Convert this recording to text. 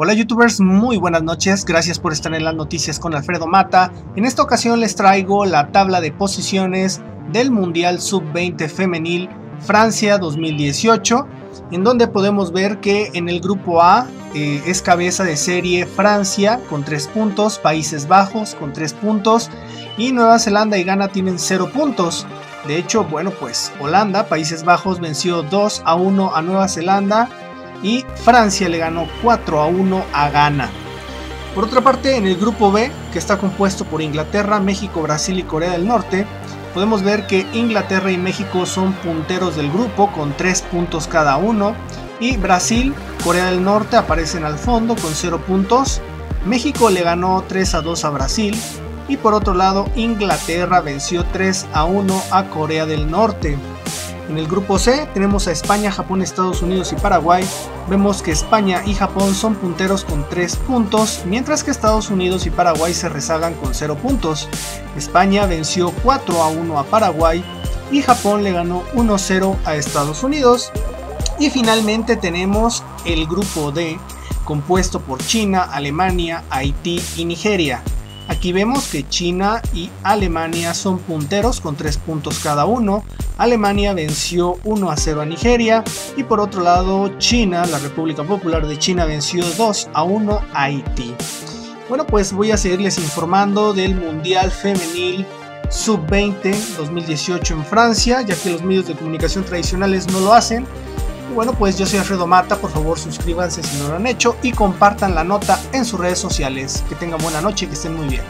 Hola youtubers, muy buenas noches, gracias por estar en las noticias con Alfredo Mata. En esta ocasión les traigo la tabla de posiciones del Mundial Sub-20 Femenil Francia 2018, en donde podemos ver que en el grupo A eh, es cabeza de serie Francia con 3 puntos, Países Bajos con 3 puntos y Nueva Zelanda y Ghana tienen 0 puntos. De hecho, bueno, pues Holanda, Países Bajos venció 2 a 1 a Nueva Zelanda y Francia le ganó 4 a 1 a Ghana. Por otra parte, en el grupo B, que está compuesto por Inglaterra, México, Brasil y Corea del Norte, podemos ver que Inglaterra y México son punteros del grupo con 3 puntos cada uno y Brasil, Corea del Norte aparecen al fondo con 0 puntos. México le ganó 3 a 2 a Brasil y por otro lado Inglaterra venció 3 a 1 a Corea del Norte. En el grupo C tenemos a España, Japón, Estados Unidos y Paraguay. Vemos que España y Japón son punteros con 3 puntos, mientras que Estados Unidos y Paraguay se rezagan con 0 puntos. España venció 4 a 1 a Paraguay y Japón le ganó 1-0 a Estados Unidos. Y finalmente tenemos el grupo D, compuesto por China, Alemania, Haití y Nigeria. Aquí vemos que China y Alemania son punteros con 3 puntos cada uno. Alemania venció 1 a 0 a Nigeria y por otro lado China, la República Popular de China venció 2 a 1 a Haití. Bueno pues voy a seguirles informando del Mundial Femenil Sub-20 2018 en Francia, ya que los medios de comunicación tradicionales no lo hacen. Bueno, pues yo soy Alfredo Mata, por favor suscríbanse si no lo han hecho y compartan la nota en sus redes sociales. Que tengan buena noche y que estén muy bien.